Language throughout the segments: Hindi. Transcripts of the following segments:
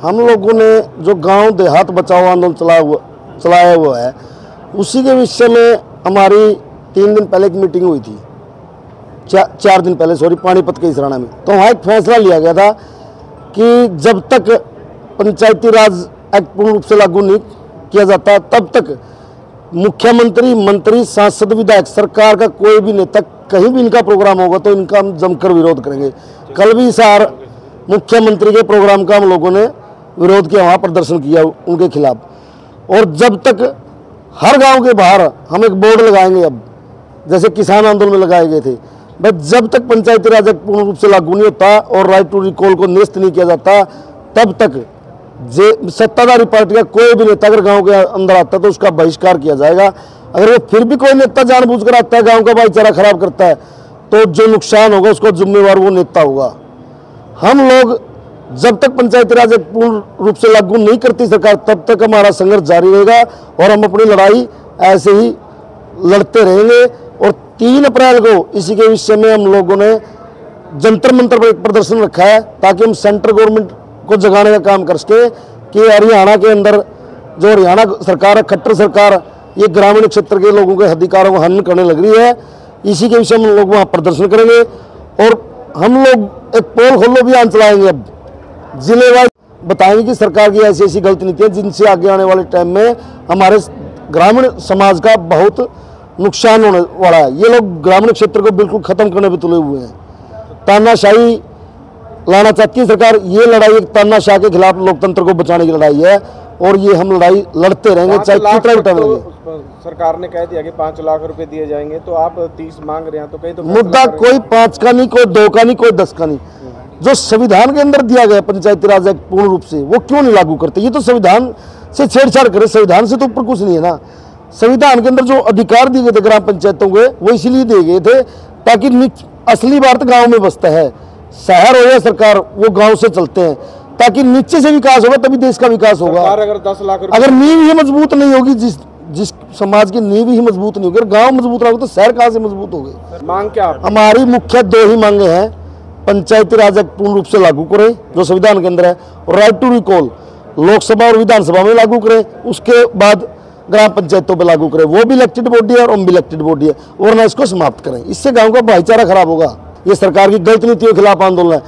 हम लोगों ने जो गाँव देहात बचाओ आंदोलन चला हुआ चलाया हुआ है उसी के विषय में हमारी तीन दिन पहले एक मीटिंग हुई थी। चा, चार दिन पहले सॉरी पानीपत के इसराना में। तो वहाँ एक फैसला लिया गया था कि जब तक पंचायती राज एक्ट पूर्ण रूप से लागू नहीं किया जाता तब तक मुख्यमंत्री मंत्री सांसद विधायक सरकार का कोई भी नेता कहीं भी इनका प्रोग्राम होगा तो इनका हम जमकर विरोध करेंगे। कल भी सार मुख्यमंत्री के प्रोग्राम का हम लोगों ने विरोध किया, वहाँ प्रदर्शन किया उनके खिलाफ। और जब तक हर गाँव के बाहर हम एक बोर्ड लगाएँगे अब, जैसे किसान आंदोलन में लगाए गए थे बस जब तक पंचायती राज पूर्ण रूप से लागू नहीं होता और राइट टू रिकॉल को निरस्त नहीं किया जाता, तब तक जे सत्ताधारी पार्टी का कोई भी नेता अगर गाँव के अंदर आता तो उसका बहिष्कार किया जाएगा। अगर वो फिर भी कोई नेता जानबूझकर आता है, गाँव का भाईचारा खराब करता है तो जो नुकसान होगा उसको जिम्मेवार वो नेता होगा। हम लोग जब तक पंचायती राज एक्ट पूर्ण रूप से लागू नहीं करती सरकार, तब तक हमारा संघर्ष जारी रहेगा और हम अपनी लड़ाई ऐसे ही लड़ते रहेंगे। और तीन अप्रैल को इसी के विषय में हम लोगों ने जंतर मंतर पर एक प्रदर्शन रखा है, ताकि हम सेंट्रल गवर्नमेंट को जगाने का काम कर सके कि हरियाणा के अंदर जो हरियाणा सरकार है, खट्टर सरकार, ये ग्रामीण क्षेत्र के लोगों के अधिकारों को हनन करने लग रही है। इसी के विषय में हम लोग वहाँ प्रदर्शन करेंगे और हम लोग एक पोल खोलो अभियान चलाएँगे अब। ज़िले वाइज बताएँगे कि सरकार की ऐसी ऐसी गलत नीतियाँ जिनसे आगे आने वाले टाइम में हमारे ग्रामीण समाज का बहुत नुकसान होने वाला है। ये लोग ग्रामीण क्षेत्र को बिल्कुल खत्म करने पर तुले हुए हैं। तानाशाही लाना चाहती है सरकार ये लड़ाई एक तानाशाह के खिलाफ लोकतंत्र को बचाने की लड़ाई है और ये हम लड़ाई लड़ते रहेंगे चाहे कितना भी टाइम तो लगे। सरकार ने कह दिया कि पाँच लाख रुपए दिए जाएँगे तो आप तीस मांग रहे हैं तो कहीं तो मुद्दा कोई पाँच का नहीं कोई दो का नहीं कोई दस का नहीं। जो संविधान के अंदर दिया गया पंचायती राज एक्ट पूर्ण रूप से वो क्यों नहीं लागू करते? ये तो संविधान से छेड़छाड़ करे संविधान से तो ऊपर कुछ नहीं है ना। संविधान के अंदर जो अधिकार दिए गए थे ग्राम पंचायतों के वो इसीलिए दिए गए थे ताकि असली भारत गाँव में बसता है। शहर हो या सरकार वो गाँव से चलते हैं ताकि नीचे से विकास होगा तभी देश का विकास होगा। अगर दस लाख अगर नींव ही मज़बूत नहीं होगी जिस जिस समाज की नींव ही मज़बूत नहीं होगी अगर गाँव मज़बूत रहोगे तो शहर कहाँ से मज़बूत होगे? मांग क्या हमारी मुख्य दो ही मांगे हैं। पंचायती राज एक्ट पूर्ण रूप से लागू करें, जो संविधान के अंदर है, और राइट टू रिकॉल लोकसभा और विधानसभा में लागू करें, उसके बाद ग्राम पंचायतों पर लागू करें। वो भी इलेक्टेड बॉडी है और हम भी इलेक्टेड बॉडी है और ना इसको समाप्त करें। इससे गाँव का भाईचारा खराब होगा। ये सरकार की गलत नीतियों के खिलाफ आंदोलन है।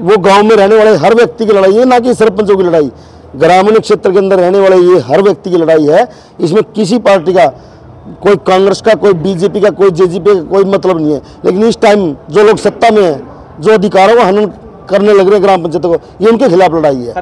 वो गाँव में रहने वाले हर व्यक्ति की लड़ाई है, ना कि सरपंचों की लड़ाई। ग्रामीण क्षेत्र के अंदर रहने वाले ये हर व्यक्ति की लड़ाई है। इसमें किसी पार्टी का, कोई कांग्रेस का, कोई बीजेपी का, कोई जेजेपी का कोई मतलब नहीं है। लेकिन इस टाइम जो लोग सत्ता में हैं जो अधिकारों का हनन करने लग रहे हैं ग्राम पंचायतों को, ये उनके खिलाफ लड़ाई है।